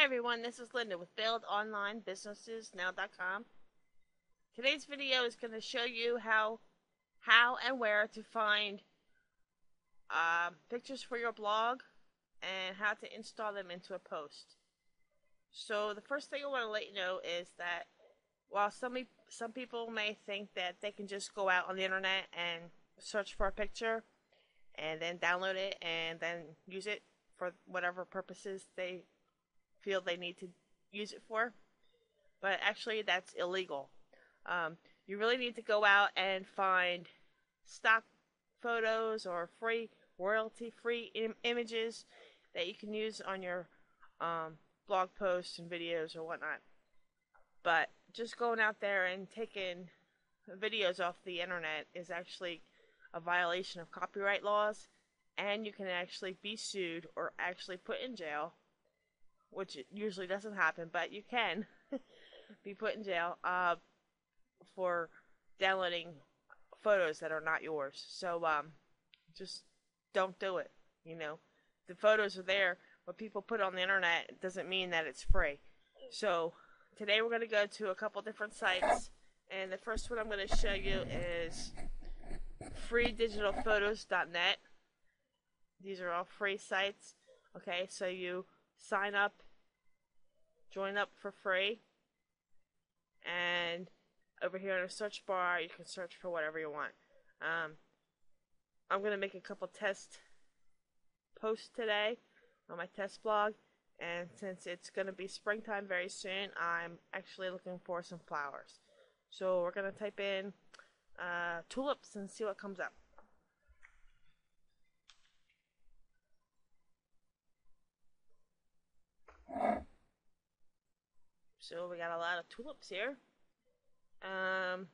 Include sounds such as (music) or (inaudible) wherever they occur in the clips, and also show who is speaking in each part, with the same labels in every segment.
Speaker 1: everyone, this is Linda with BuildOnlineBusinessesNow.com. Today's video is going to show you how, how and where to find uh, pictures for your blog and how to install them into a post. So the first thing I want to let you know is that while some some people may think that they can just go out on the internet and search for a picture and then download it and then use it for whatever purposes they feel they need to use it for. But actually, that's illegal. Um, you really need to go out and find stock photos or free royalty free Im- images that you can use on your um, blog posts and videos or whatnot. But just going out there and taking videos off the internet is actually a violation of copyright laws, and you can actually be sued or actually put in jail which usually doesn't happen, but you can (laughs) be put in jail uh, for downloading photos that are not yours. So um, just don't do it. You know, the photos are there. What people put on the internet doesn't mean that it's free. So today we're going to go to a couple different sites, and the first one I'm going to show you is freedigitalphotos.net. These are all free sites. Okay, so you sign up, join up for free, and over here in the search bar, you can search for whatever you want. Um, I'm going to make a couple test posts today on my test blog, and since it's going to be springtime very soon, I'm actually looking for some flowers. So we're going to type in uh, tulips and see what comes up. So we got a lot of tulips here. Um,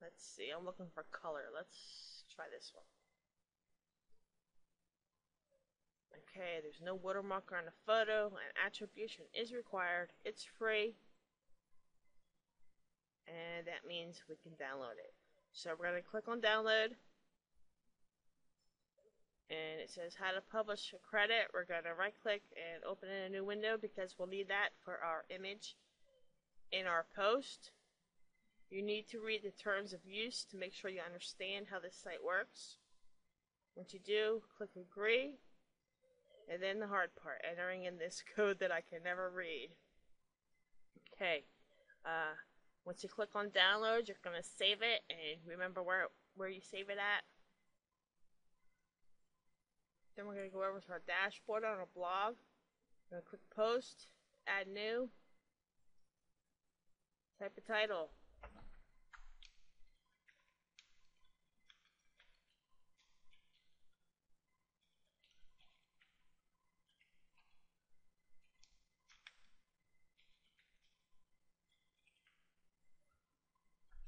Speaker 1: let's see. I'm looking for color. Let's try this one. Okay, there's no watermark on the photo, and attribution is required. It's free, and that means we can download it. So we're going to click on download and it says how to publish a credit. We're going to right click and open in a new window because we'll need that for our image in our post. You need to read the terms of use to make sure you understand how this site works. Once you do, click agree. And then the hard part, entering in this (laughs) code that I can never read. Okay. Uh, once you click on download, you're going to save it and remember where, where you save it at. Then we're going to go over to our dashboard on our blog. We're going to click post, add new, type a title.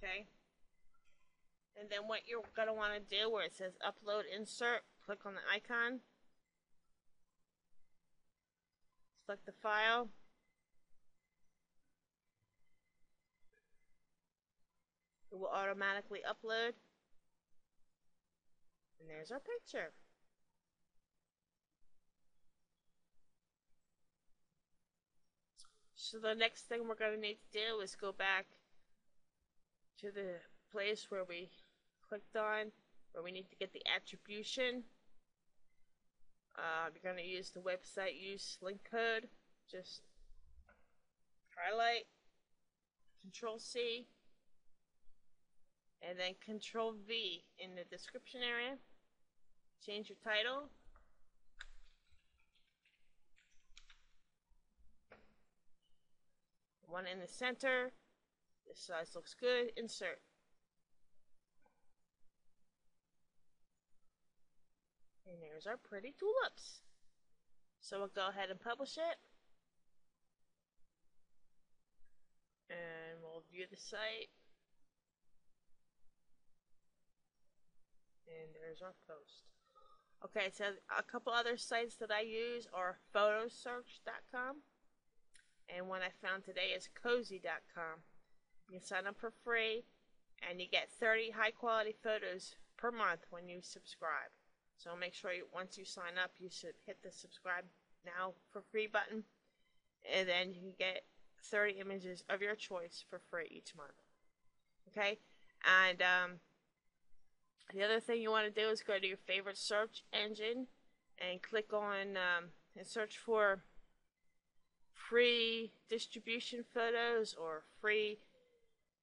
Speaker 1: Okay. And then what you're going to want to do where it says upload insert, click on the icon, select the file, will automatically upload, and there's our picture. So the next thing we're going to need to do is go back to the place where we clicked on, where we need to get the attribution. Uh, you're going to use the website use link code. Just highlight, Control C, and then Control V in the description area. Change your title. One in the center. This size looks good. Insert. And there's our pretty tulips. So we'll go ahead and publish it. And we'll view the site. Our post. Okay, so a couple other sites that I use are fotosearch.com. And one I found today is kozzi.com. You sign up for free and you get 30 high quality photos per month when you subscribe. So make sure you, once you sign up, you should hit the subscribe now for free button. and then you can get 30 images of your choice for free each month. Okay? And um, the other thing you want to do is go to your favorite search engine and click on um, and search for free distribution photos or free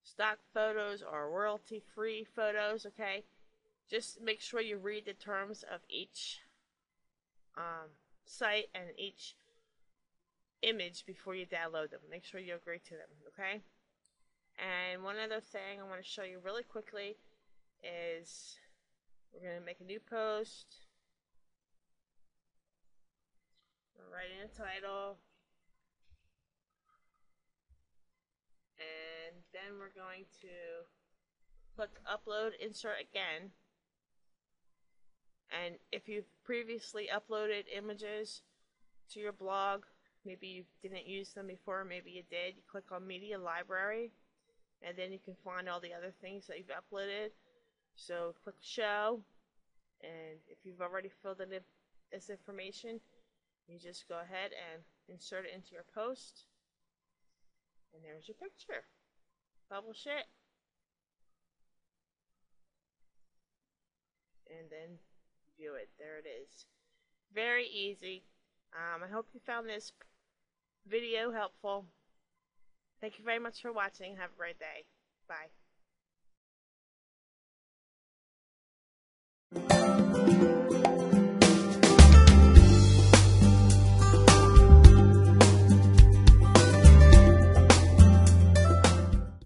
Speaker 1: stock photos or royalty free photos, okay? Just make sure you read the terms of each um, site and each image before you download them. Make sure you agree to them, okay? And one other thing I want to show you really quickly is we're going to make a new post. We're writing a title. And then we're going to click upload insert again. And if you've previously uploaded images to your blog, maybe you didn't use them before, maybe you did, you click on media library and then you can find all the other things that you've uploaded. So click show and if you've already filled in this information, you just go ahead and insert it into your post. And there's your picture. Publish it. And then view it. There it is. Very easy. Um, I hope you found this video helpful. Thank you very much for watching. Have a great day. Bye.